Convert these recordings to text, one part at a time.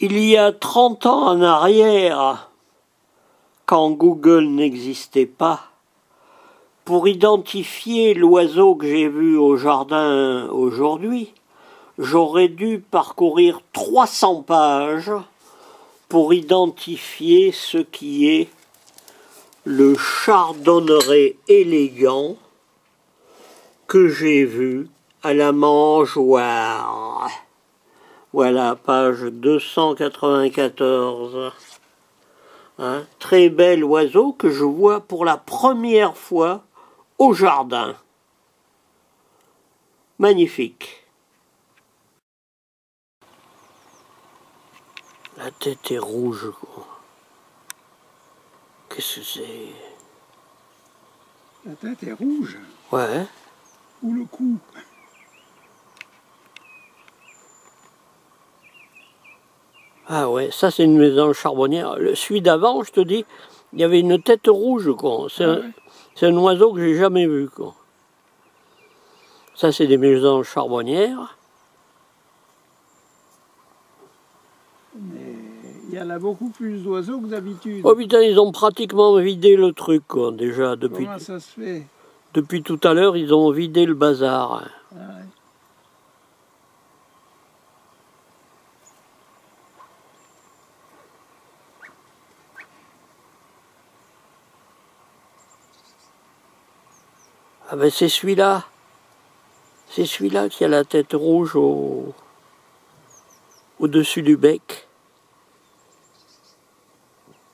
Il y a 30 ans en arrière, quand Google n'existait pas, pour identifier l'oiseau que j'ai vu au jardin aujourd'hui, j'aurais dû parcourir 300 pages pour identifier ce qui est le chardonneret élégant que j'ai vu à la mangeoire. Voilà, page 294. Un très bel oiseau que je vois pour la première fois au jardin. Magnifique. La tête est rouge. Qu'est-ce que c'est? La tête est rouge? Ouais. Ou le cou? Ah ouais, ça c'est une maison charbonnière. Le, celui d'avant, je te dis, il y avait une tête rouge, quoi. C'est Ah un, ouais. c'est un oiseau que j'ai jamais vu, quoi. Ça c'est des maisons charbonnières. Mais il y en a beaucoup plus d'oiseaux que d'habitude. Oh putain, ils ont pratiquement vidé le truc, quoi, déjà. Depuis, Comment ça se fait? depuis tout à l'heure, ils ont vidé le bazar. Ah ouais. Ah ben c'est celui-là. C'est celui-là qui a la tête rouge au... au-dessus du bec.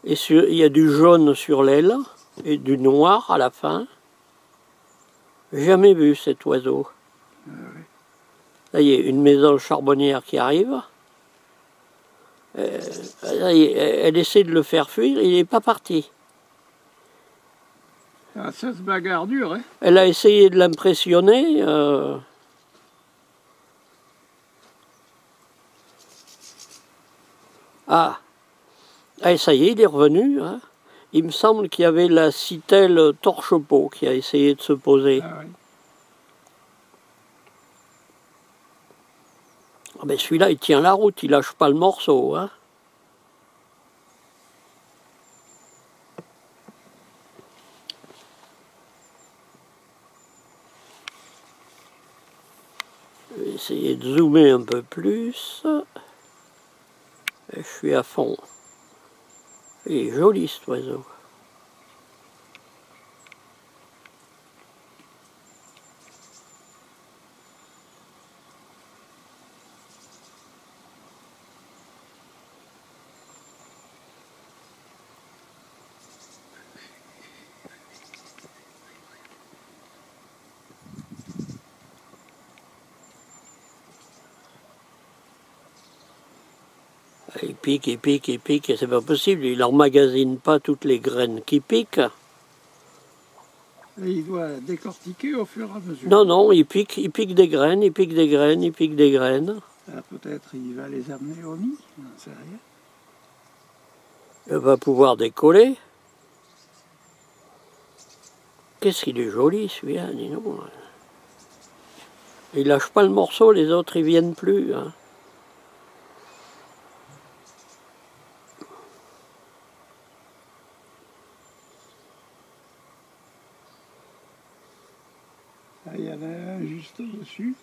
Et il y a du jaune sur l'aile et du noir à la fin. Jamais vu cet oiseau. Là, y a une maison charbonnière qui arrive. Euh, elle essaie de le faire fuir, il n'est pas parti. Ah, ça se bagarre dur, hein Elle a essayé de l'impressionner. euh, Ah. ah, ça y est, il est revenu. hein. Il me semble qu'il y avait la citelle torche-peau qui a essayé de se poser. Ah ouais. Ah ben celui-là, il tient la route, il lâche pas le morceau. Hein. Je zoomer un peu plus. Et je suis à fond. Il est joli cet oiseau. Il pique, il pique, il pique, et c'est pas possible. Il emmagasine pas toutes les graines qui piquent. Et il doit décortiquer au fur et à mesure. Non, non, il pique, il pique des graines, il pique des graines, il pique des graines. Ah, Peut-être il va les amener au nid, sait rien. Il va pouvoir décoller. Qu'est-ce qu'il est joli celui-là, dis donc. Il lâche pas le morceau, les autres ils viennent plus. hein. Ah, il y en a un juste au-dessus.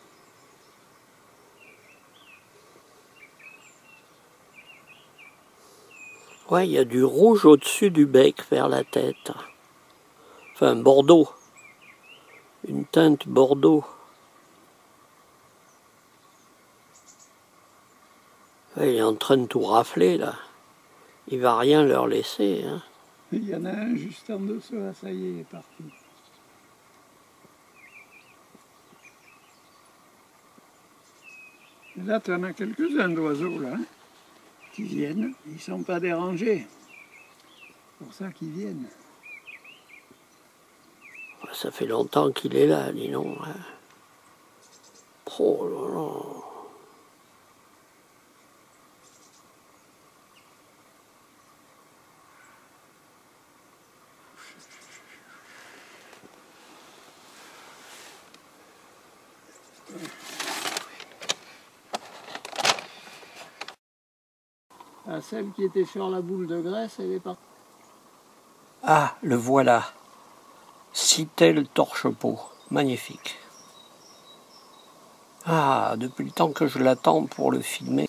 Ouais, il y a du rouge au-dessus du bec vers la tête. Enfin, bordeaux. Une teinte bordeaux. Ouais, il est en train de tout rafler là. Il va rien leur laisser. Hein. Il y en a un juste en dessous, là, ça y est, il est parti. Là, tu en as quelques-uns d'oiseaux, là, hein, qui viennent. Ils ne sont pas dérangés. C'est pour ça qu'ils viennent. Ça fait longtemps qu'il est là, dis donc. hein. Oh là là. Celle qui était sur la boule de graisse, elle est partie. Ah, le voilà. Citel torche-peau. Magnifique. Ah, depuis le temps que je l'attends pour le filmer.